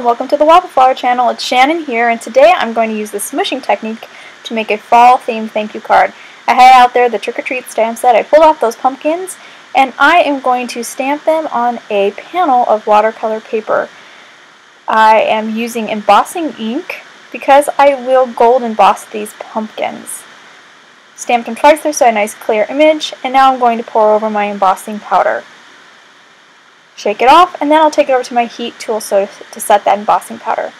and welcome to the Waffle Flower channel. It's Channin here and today I'm going to use the smushing technique to make a fall themed thank you card. I had out there the trick-or-treat stamp set, I pulled off those pumpkins, and I am going to stamp them on a panel of watercolor paper. I am using embossing ink because I will gold emboss these pumpkins. Stamped them twice there so a nice clear image, and now I'm going to pour over my embossing powder shake it off, and then I'll take it over to my heat tool so to set that embossing powder.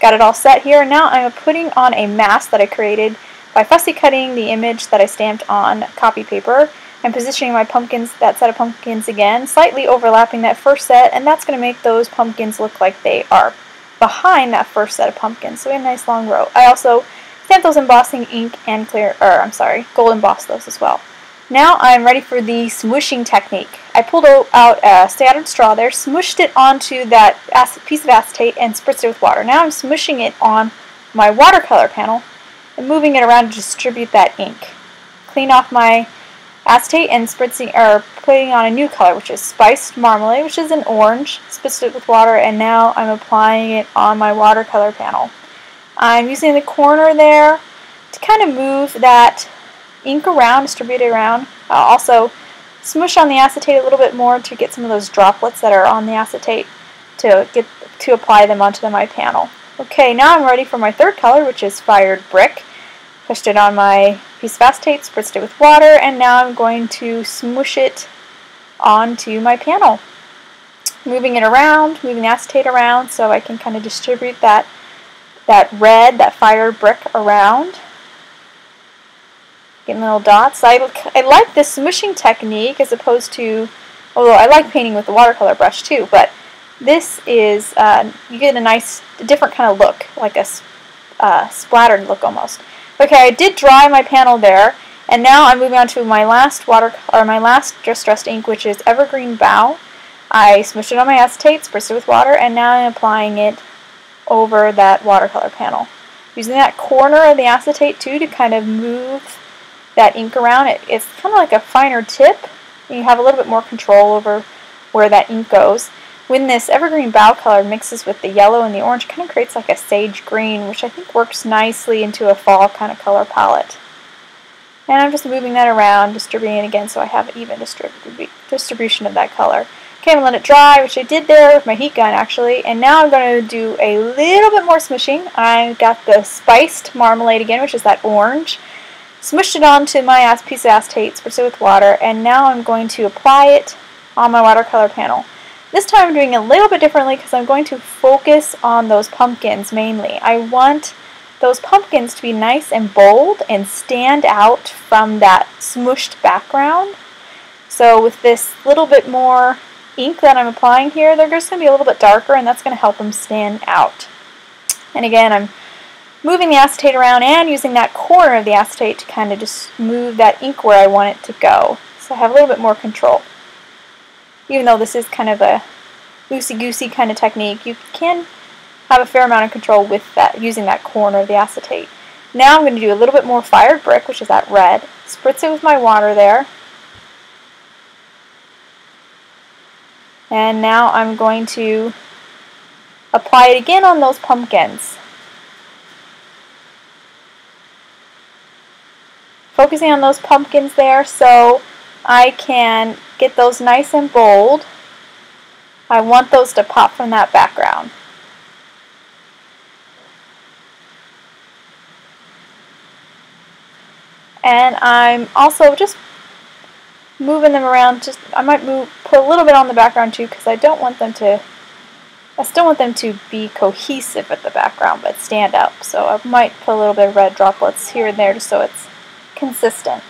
Got it all set here, and now I'm putting on a mask that I created by fussy cutting the image that I stamped on copy paper and positioning my pumpkins, that set of pumpkins again, slightly overlapping that first set, and that's going to make those pumpkins look like they are behind that first set of pumpkins. So we have a nice long row. I also stamped those embossing ink and clear, or I'm sorry, gold embossed those as well. Now I'm ready for the smooshing technique. I pulled out a scattered straw there, smooshed it onto that piece of acetate, and spritzed it with water. Now I'm smooshing it on my watercolor panel and moving it around to distribute that ink. Clean off my acetate and spritzing or putting on a new color, which is spiced marmalade, which is an orange. Spritzed it with water, and now I'm applying it on my watercolor panel. I'm using the corner there to kind of move that ink around, distribute it around. I'll also smush on the acetate a little bit more to get some of those droplets that are on the acetate to get to apply them onto my panel. Okay, now I'm ready for my third color, which is Fired Brick. Pushed it on my piece of acetate, spritzed it with water, and now I'm going to smush it onto my panel. Moving it around, moving the acetate around so I can kind of distribute that, that red, that fired brick around. Getting little dots. I, I like this smooshing technique as opposed to, although I like painting with the watercolor brush too, but this is, uh, you get a nice, different kind of look, like a uh, splattered look almost. Okay, I did dry my panel there, and now I'm moving on to my last water, or my last distressed ink, which is Evergreen Bough. I smushed it on my acetate, spritzed it with water, and now I'm applying it over that watercolor panel. Using that corner of the acetate too to kind of move that ink around. It, it's kind of like a finer tip. And you have a little bit more control over where that ink goes. When this evergreen bough color mixes with the yellow and the orange, it kind of creates like a sage green, which I think works nicely into a fall kind of color palette. And I'm just moving that around, distributing it again so I have even distribu distribution of that color. Okay, I'm going to let it dry, which I did there with my heat gun actually, and now I'm going to do a little bit more smushing. I got the spiced marmalade again, which is that orange smushed it onto my piece of acetate, spritzed it with water, and now I'm going to apply it on my watercolor panel. This time I'm doing a little bit differently because I'm going to focus on those pumpkins mainly. I want those pumpkins to be nice and bold and stand out from that smushed background. So with this little bit more ink that I'm applying here, they're just going to be a little bit darker and that's going to help them stand out. And again, I'm moving the acetate around and using that corner of the acetate to kind of just move that ink where I want it to go. So I have a little bit more control. Even though this is kind of a loosey-goosey kind of technique, you can have a fair amount of control with that, using that corner of the acetate. Now I'm going to do a little bit more fired brick, which is that red. Spritz it with my water there. And now I'm going to apply it again on those pumpkins. Focusing on those pumpkins there so I can get those nice and bold. I want those to pop from that background. And I'm also just moving them around. Just I might move, put a little bit on the background too because I don't want them to, I still want them to be cohesive with the background but stand up. So I might put a little bit of red droplets here and there just so it's consistent.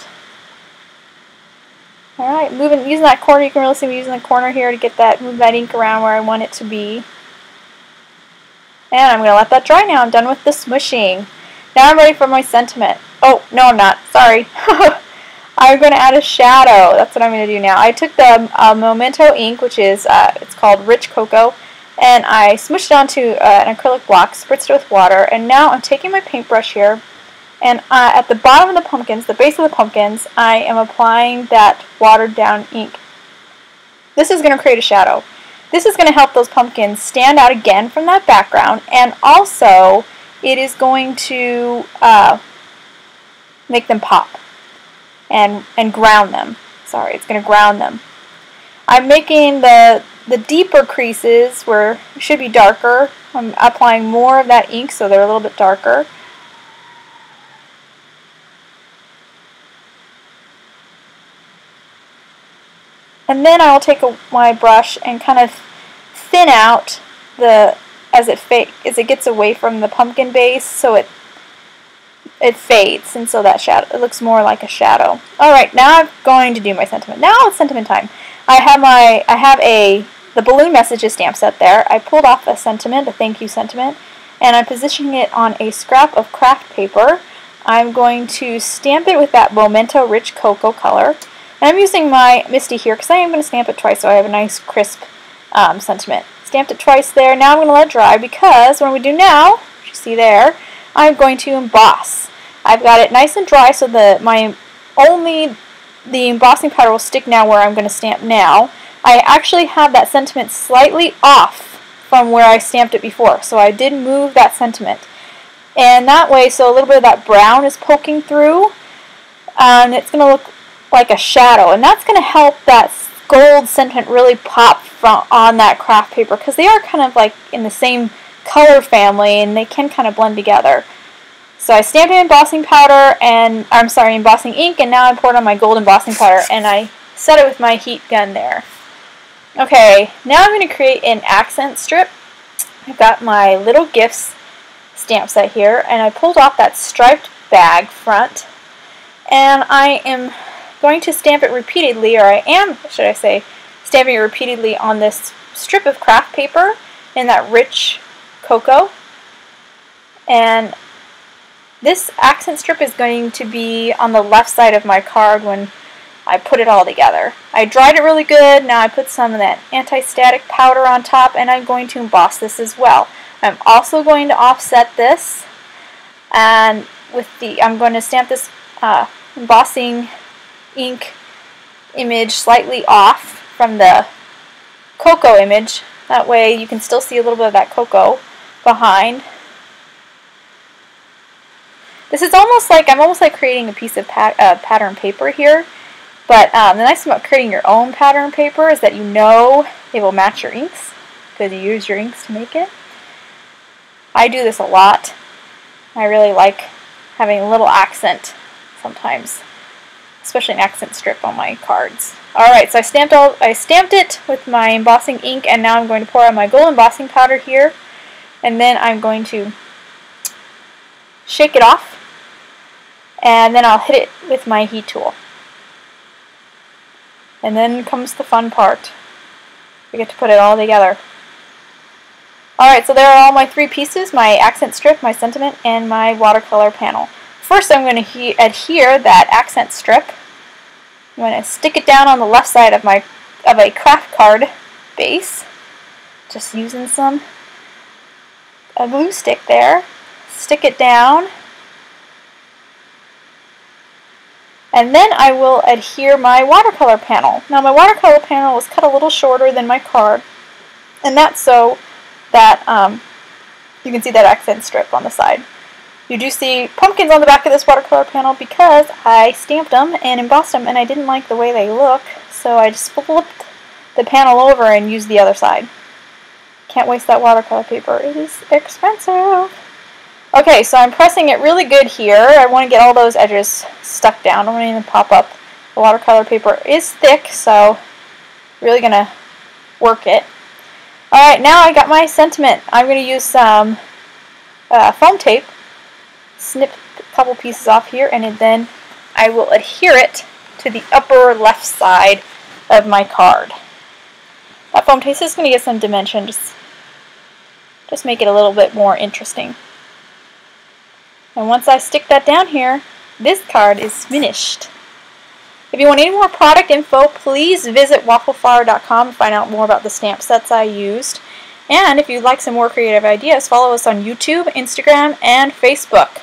Alright, moving using that corner, you can really see me using the corner here to get that move that ink around where I want it to be. And I'm going to let that dry now. I'm done with the smushing. Now I'm ready for my sentiment. Oh, no I'm not. Sorry. I'm going to add a shadow. That's what I'm going to do now. I took the uh, Memento ink, which is, uh, it's called Rich Cocoa, and I smushed it onto uh, an acrylic block, spritzed it with water, and now I'm taking my paintbrush here, and uh, at the bottom of the pumpkins, the base of the pumpkins, I am applying that watered down ink. This is going to create a shadow. This is going to help those pumpkins stand out again from that background and also it is going to uh, make them pop and, and ground them. Sorry, it's going to ground them. I'm making the, the deeper creases where it should be darker. I'm applying more of that ink so they're a little bit darker. And then I'll take a, my brush and kind of thin out the as it as it gets away from the pumpkin base so it it fades and so that shadow it looks more like a shadow. Alright, now I'm going to do my sentiment. Now it's sentiment time. I have my I have a the balloon messages stamp set there. I pulled off a sentiment, a thank you sentiment, and I'm positioning it on a scrap of craft paper. I'm going to stamp it with that Memento Rich Cocoa color. And I'm using my Misti here because I am going to stamp it twice so I have a nice crisp um, sentiment. Stamped it twice there. Now I'm going to let it dry because what we do now, you see there, I'm going to emboss. I've got it nice and dry so that my only the embossing powder will stick now where I'm going to stamp now. I actually have that sentiment slightly off from where I stamped it before. So I did move that sentiment. And that way, so a little bit of that brown is poking through. And it's going to look like a shadow. And that's going to help that gold sentiment really pop from on that craft paper because they are kind of like in the same color family and they can kind of blend together. So I stamped in embossing powder and I'm sorry, embossing ink and now I poured on my gold embossing powder and I set it with my heat gun there. Okay, now I'm going to create an accent strip. I've got my little gifts stamp set here and I pulled off that striped bag front and I am going to stamp it repeatedly, or I am, should I say, stamping it repeatedly on this strip of craft paper in that rich cocoa. And this accent strip is going to be on the left side of my card when I put it all together. I dried it really good, now I put some of that anti-static powder on top and I'm going to emboss this as well. I'm also going to offset this and with the, I'm going to stamp this uh, embossing ink image slightly off from the cocoa image. That way you can still see a little bit of that cocoa behind. This is almost like, I'm almost like creating a piece of pat, uh, pattern paper here. But um, the nice thing about creating your own pattern paper is that you know it will match your inks because you use your inks to make it. I do this a lot. I really like having a little accent sometimes especially an accent strip on my cards. Alright, so I stamped all I stamped it with my embossing ink and now I'm going to pour on my gold embossing powder here and then I'm going to shake it off and then I'll hit it with my heat tool. And then comes the fun part. We get to put it all together. Alright, so there are all my three pieces, my accent strip, my sentiment, and my watercolor panel. First I'm going to adhere that accent strip. I'm going to stick it down on the left side of my of a craft card base. Just using some a glue stick there. Stick it down. And then I will adhere my watercolor panel. Now my watercolor panel was cut a little shorter than my card. And that's so that um, you can see that accent strip on the side. You do see pumpkins on the back of this watercolor panel because I stamped them and embossed them and I didn't like the way they look, so I just flipped the panel over and used the other side. Can't waste that watercolor paper. It is expensive. Okay, so I'm pressing it really good here. I want to get all those edges stuck down. I don't want to pop up. The watercolor paper is thick, so really going to work it. Alright, now I got my sentiment. I'm going to use some uh, foam tape snip a couple pieces off here and then I will adhere it to the upper left side of my card. That foam tape is going to get some dimension, just, just make it a little bit more interesting. And once I stick that down here, this card is finished. If you want any more product info, please visit waffleflower.com and find out more about the stamp sets I used. And if you'd like some more creative ideas, follow us on YouTube, Instagram, and Facebook.